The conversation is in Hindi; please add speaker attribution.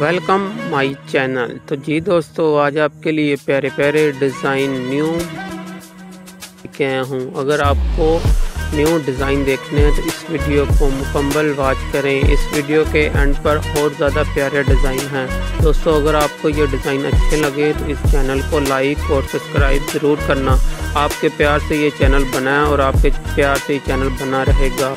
Speaker 1: Welcome my channel. तो जी दोस्तों, आज आपके लिए प्यारे प्यारे डिज़ाइन न्यू लेके आया हूँ। अगर आपको न्यू डिज़ाइन देखने हैं तो इस वीडियो को मुकम्मल वॉच करें। इस वीडियो के एंड पर और ज़्यादा प्यारे डिज़ाइन हैं। दोस्तों, अगर आपको ये डिज़ाइन अच्छे लगे तो इस चैनल को लाइक और सब्सक्राइब ज़रूर करना। आपके प्यार से ये चैनल बना है और आपके प्यार से ये चैनल बना रहेगा।